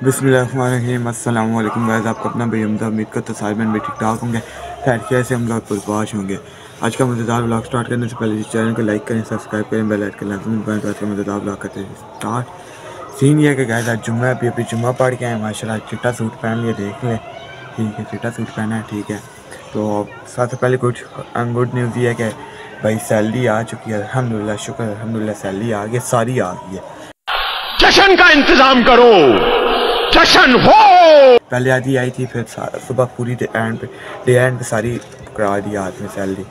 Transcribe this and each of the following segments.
वालेकुम गाइस, आपका अपना भाई हमदा उम्मीद करता साहिब भी ठीक ठाक होंगे। खैर कैसे हम लोग पुरबाश होंगे। आज का मज़ेदार ब्लॉग स्टार्ट करने से पहले चैनल को लाइक करें सब्सक्राइब करें बेल आइकन लाजमी तो आज का मज़ेदार ब्लॉग करते हैं। स्टार्ट सीन ये है कि गाइस आज जुम्मा अभी अभी जुम्मा पढ़ के आए माशाल्लाह चिट्टा सूट पहन लिया, देख लें। ठीक है, चिट्टा सूट पहना है, ठीक है। तो सबसे पहले कुछ गुड न्यूज़ ये है कि भाई सैलरी आ चुकी है अलहमदिल्ला शुक्र अलहमदिल्ला सैलरी आ गई, सारी आ गई है। जश्न का इंतज़ाम करो। जश्न हो पहले आधी आई थी, फिर सुबह पूरी एंड पे डे एंड पे सारी करा दी हाथ में सैलरी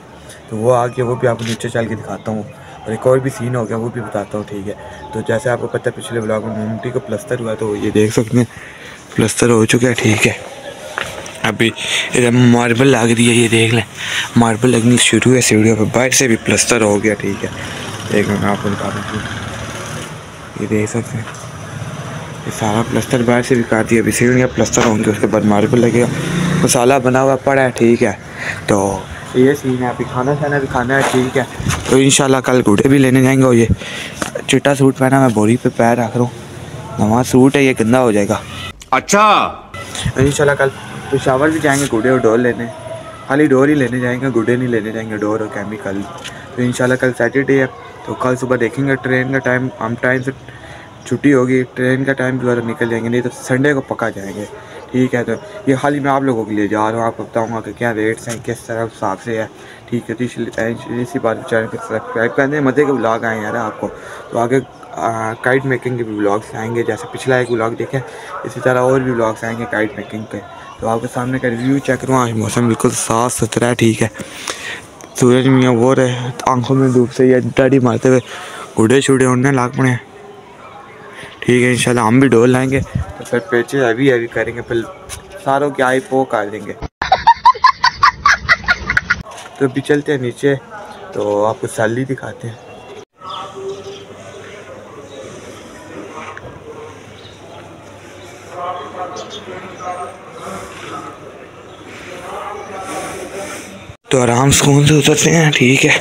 तो वो आ गया, वो भी आपको नीचे चल के दिखाता हूँ। और एक और भी सीन हो गया, वो भी बताता हूँ, ठीक है। तो जैसे आपको पता है, पिछले ब्लॉग में ममटी को प्लस्तर हुआ तो ये देख सकते हैं। प्लस्तर हो चुका है, ठीक है। अभी इधर मार्बल लग रही है, ये देख लें। मार्बल लगनी शुरू है सीढ़ियों पर बाहर से भी प्लस्तर हो गया, ठीक है। एक मिनट आपको दिखा दूँ ये देख सकते हैं। सारा प्लस्तर बाहर से भी कर दिया अभी सीढ़ियाँ प्लस्तर होंगे उसके बाद मार्बल लगेगा। मसाला बना हुआ पड़ा है ठीक है। तो ये सीन है अभी खाना शाना भी खाना है ठीक है। तो इन कल घूटे भी लेने जाएँगे और ये चिट्टा सूट पहना मैं बोरी पे पैर रख रहा हूँ। नवा सूट है ये गंदा हो जाएगा। अच्छा। इन कल पेशावर भी जाएँगे गुडे और डोर लेने। खाली डोर ही लेने जाएँगे गुडे नहीं लेने जाएँगे डोर और केमिकल तो इन कल सैटरडे है तो कल सुबह देखेंगे ट्रेन का टाइम हम टाइम से छुट्टी होगी, ट्रेन का टाइम जो निकल जाएँगे, नहीं तो संडे को पका जाएँगे। ठीक है तो ये हाल ही मैं आप लोगों के लिए जा रहा हूँ, आपको बताऊँगा कि क्या रेट्स हैं, किस तरह हिसाब से है। ठीक है तो इसी बात चैनल को सब्सक्राइब कर दें मज़े के ब्लॉग आए यार आपको। तो आगे काइट मेकिंग के भी ब्लॉग्स आएँगे, जैसे पिछला एक ब्लॉग देखें, इसी तरह और भी ब्लॉग्स आएँगे काइट मेकिंग के। तो आपके सामने का रिव्यू चेक करूँ, आज मौसम बिल्कुल साफ़ सुथरा है, ठीक है। सूरज मियाँ वो रहे, आँखों में धूप से या डाडी मारते हुए गुडे छूडे उड़ने लाग पड़े ठीक है, इंशाल्लाह हम भी डोल लाएँगे। तो फिर पेचे अभी अभी करेंगे, फिर सारों के आई पो कर देंगे तो अभी चलते हैं नीचे तो आपको सैलरी दिखाते हैं। तो आराम सुकून से उतरते हैं, ठीक है।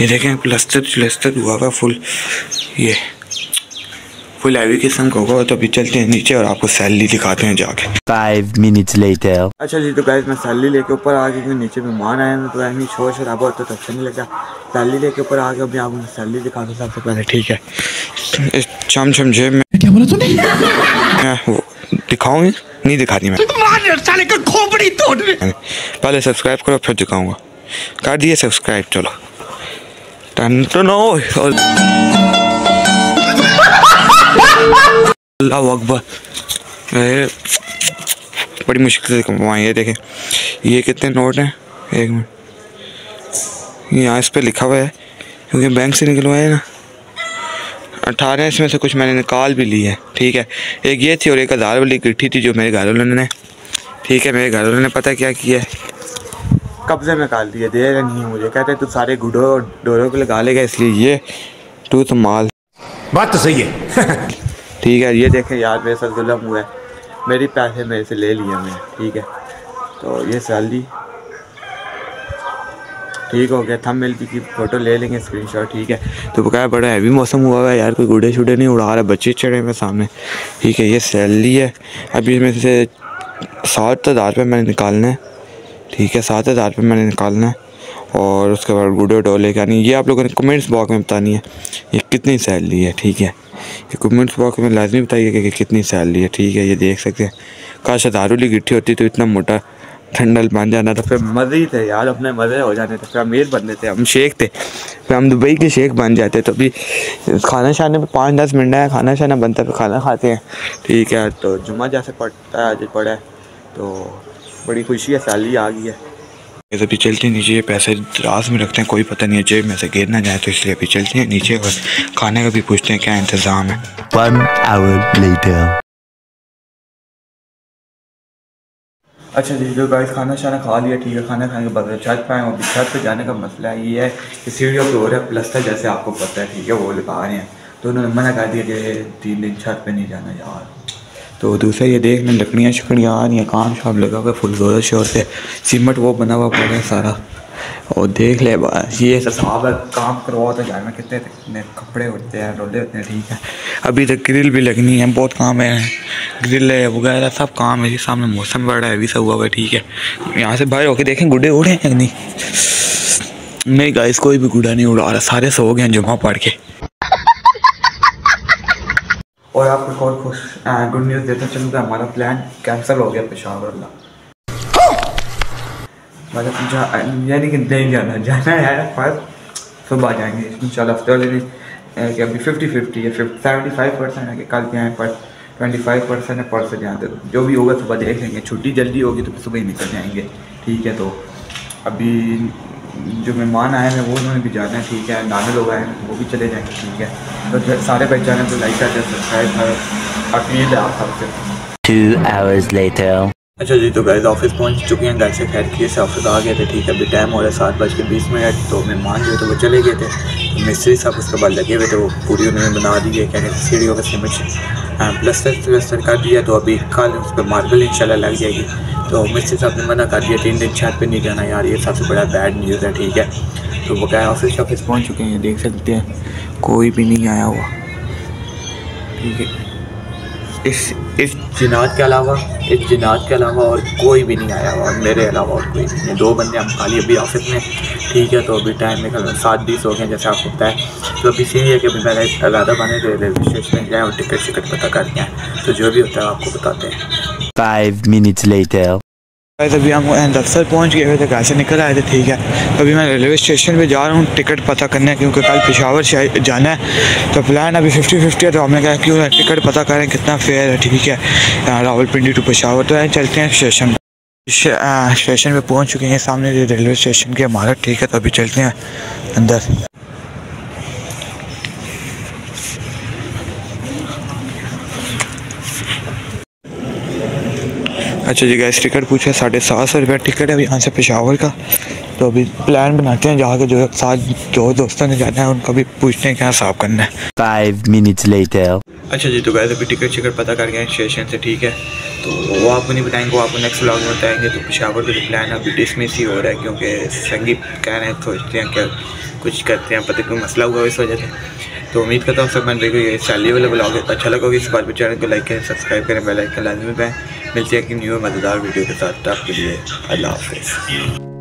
ये देखें प्लस्तर प्लस्तर हुआ हुआ फुल। ये। हैवी किस्म का होगा तो अभी चलते हैं नीचे और आपको सैलरी दिखाते हैं जाके। फाइव मिनट्स लेटर अच्छा जी तो गाइस मैं सैलरी लेके ऊपर आ गया नीचे मेहमान आए हैं तो ऐसी शोर शराबा होता तो अच्छा नहीं लगा सैलरी लेके ऊपर आ गया अभी आपको सैलरी दिखा दूँ सबसे पहले ठीक है? चम चम जेब में क्या बोला तूने? दिखाऊँगी? नहीं दिखाती मैं। साले का खोपड़ी तोड़ पहले सब्सक्राइब करो फिर दिखाऊँगा। कर दिए सब्सक्राइब चलो। टन तो नो अल्लाह अकबर। बड़ी मुश्किल से कमाए ये देखें। ये कितने नोट हैं? एक मिनट। यहाँ इस पर लिखा हुआ है, क्योंकि बैंक से निकलवाए ना। अठारह इसमें से कुछ मैंने निकाल भी ली है, ठीक है। एक ये थी और एक हज़ार वाली इकट्ठी थी जो मेरे घर वालों ने, ठीक है, मेरे घर वालों ने पता क्या किया है? कब्जे में काल दिया, दे रहे नहीं मुझे। कहते तू सारे गुडो डोरों को लगा लेगा, इसलिए ये तू तो माल बात तो सही है। ठीक है, ये देखें, यार मेरे साथ जुलम हुआ है। मेरी पैसे मेरे से ले लिए मैं ठीक है। तो ये सैलरी, ठीक हो गया। थम मिल की फ़ोटो ले लेंगे, स्क्रीनशॉट, ठीक है। तो बकाया बड़ा हैवी मौसम हुआ है यार, कोई गुडे शुडे नहीं उड़ा रहा, बच्चे चढ़े हुए सामने। ठीक है, ये सैलरी है। अभी इसमें से सात हज़ार रुपये मैंने निकालना है। ठीक है, सात हज़ार रुपये मैंने निकालना है। और उसके बाद गुडे डो लेके आनी ये आप लोगों ने कमेंट्स बॉक्स में बतानी है ये कितनी सैलरी है, ठीक है? ये कमेंट्स बॉक्स में लाजमी बताइए कि कितनी सैलरी है, ठीक है? ये देख सकते हैं। काश हज़ारों ली गिट्ठी होती तो इतना मोटा ठंडल बन जाना था फिर मज़े ही थे यार, अपने मज़े हो जाने थे, फिर अमीर बनते थे, हम शेख थे। फिर हम दुबई के शेख बन जाते तो अभी खाना शाने में पाँच दस मिनट है, खाना शाना बनता है, फिर खाना खाते हैं। ठीक है तो जुम्मा जैसे पड़ता है, आज पढ़ा है तो बड़ी खुशी है सैलरी आ गई है। अभी चलते हैं नीचे पैसे रास में रखते हैं कोई पता नहीं है जेब में से गिर ना जाए तो इसलिए अभी चलते हैं नीचे और खाने का भी पूछते हैं क्या इंतज़ाम है। अच्छा जी जो गाइस खाना शाना खा लिया ठीक है खाना खाने के बाद छत पे आए और छत पे जाने का मसला ये है कि सीढ़ियों पे हो रहा है प्लस्तर जैसे आपको पता है ठीक है वो लगा रहे हैं। तो उन्होंने मना कर दिया कि तीन दिन छत पे नहीं जाना यार। तो दूसरा ये देख लें लकड़ियाँ शकड़ियाँ आ रही हैं, काम शाम लगा हुआ है फुल ज़ोर शोर से सीमट वो बना हुआ पड़ा है सारा। और देख ले ये साहब काम करवाओ तो में कितने कितने कपड़े होते हैं रोले होते हैं ठीक है। अभी तक ग्रिल भी लगनी है, बहुत काम है ग्रिल है, वगैरह सब काम है, सामने मौसम बड़ा है सा हुआ हुआ है ठीक है। यहाँ से बाहर होके देखें गुडे उड़े हैं नहीं? नहीं गाइस कोई भी गुड़ा नहीं उड़ा रहा, सारे सो गए हैं जुमा पढ़ के। और आपको और खुश गुड न्यूज़ देता चलूँ तो हमारा प्लान कैंसिल हो गया पेशावर वाला। मतलब यानी कि नहीं जाना जाना है पर सुबह जाएँगे। इन हफ़्ते वाले दिन कि अभी फिफ्टी फिफ्टी है फिफ्टी सेवेंटी फाइव परसेंट है कि कल जाएँ पर ट्वेंटी फाइव परसेंट है परसों जाए तो जो भी होगा, सुबह देख लेंगे। छुट्टी जल्दी होगी तो सुबह ही निकल जाएँगे। ठीक है तो अभी जो मेहमान आए हैं वो उन्होंने भी जाना है ठीक है। नाने लोग आए हैं वो भी चले जाएँगे ठीक है। तो सारे बच्चे आने तो लाइक करते सब्सक्राइब कर अपील है आप सबसे Two hours later. अच्छा जी तो गैस ऑफ़िस पहुँच चुके हैं घर से खैर किए से ऑफ़िस आ गए थे ठीक है। अभी टाइम हो रहा है सात बज के बीस मिनट तो मेहमान जो थे वो चले गए थे। तो मिस्त्री साहब उसके बाद लगे हुए थे वो पूरी उन्होंने बना दी है क्या कहते सीढ़ियों का सीमेंट प्लस्तर प्लस्तर कर दिया तो अभी कल उस पर मार्बल इंशाल्लाह लग जाएगी। तो मिस्टर साहब ने मना कर दिया, तीन दिन छत पे नहीं जाना यार, ये सबसे बड़ा बैड न्यूज़ है, ठीक है? तो वो क्या ऑफ़िस ऑफ़िस पहुँच चुके हैं, देख सकते हैं, कोई भी नहीं आया हुआ। ठीक है? इस इस जिनात के अलावा, इस जिनात के अलावा और कोई भी नहीं आया हुआ मेरे अलावा और कोई नहीं दो बंदे हम खाली अभी ऑफ़िस में ठीक है तो अभी टाइम निकल, सात बीस हो गए जैसे आपको पता है। तो अभी सही है कि अभी मैंने बने थे रेलवे स्टेशन जाए और टिकट शिकट पता कर दिया तो जो भी होता है आपको बताते हैं। Five minutes later. अभी हम दफ्तर पहुँच गए थे घर से निकल आए थे, ठीक है। अभी मैं रेलवे स्टेशन पे जा रहा हूँ, टिकट पता करने, क्योंकि कल पेशावर जाना है। तो प्लान अभी फिफ्टी फिफ्टी है तो हमने कहा क्यों टिकट पता करें कितना फेयर है, ठीक है। रावलपिंडी टू पेशावर तो चलते हैं स्टेशन स्टेशन पे पहुँच चुके हैं, सामने रेलवे स्टेशन की इमारत, ठीक है तो अभी चलते हैं अंदर। अच्छा जी गैस टिकट पूछे साढ़े सात सौ रुपया टिकट है अभी यहाँ से पेशावर का। तो अभी प्लान बनाते हैं जाके जो साथ जो दोस्तों ने जाना है उनको भी पूछते हैं क्या साफ़ करना है। Five minutes later. अच्छा जी तो गैस अभी टिकट शिकट पता कर गए स्टेशन से ठीक है? तो वो आपको नहीं बताएँगे वो आपको नेक्स्ट ब्लॉग में बताएँगे। तो पेशावर का जो प्लान अभी डिसमिस ही हो रहा है क्योंकि संगीत कह रहे हैं सोचते हैं क्या कुछ करते हैं पता कोई मसला हुआ इस वजह से। तो उम्मीद करता हूँ सब मैंने ये सैली वाला ब्लॉग अच्छा लगा इस बार भी चैनल को लाइक करें सब्सक्राइब करें बेल आइकन लाजमी पे। मिलते हैं कि न्यू मज़ेदार वीडियो के साथ। आपके लिए अल्लाह हाफिज़